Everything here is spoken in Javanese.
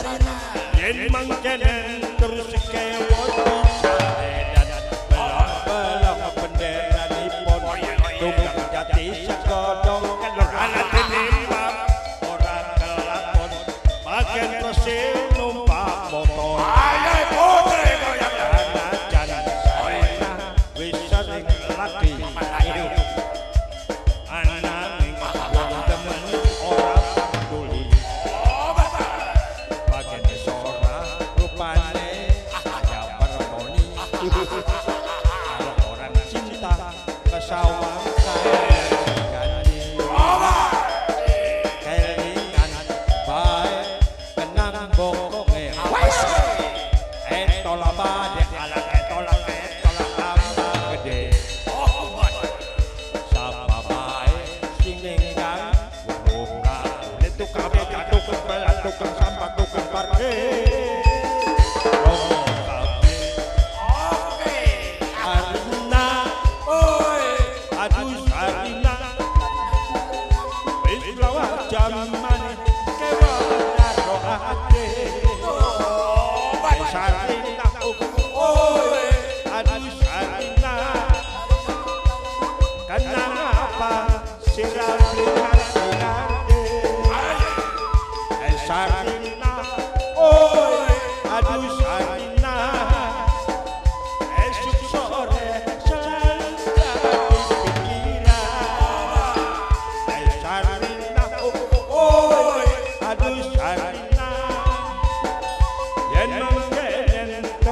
karena yen mangkene terus kewot dan belok belok bendera di pon oh, oh, tumbuh jati sekodong kelor anak ini orang kelakon bagian kosil orang cinta kesawang kan, Baik, kenang bokong, eh, wes, eh, dek alat